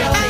show me.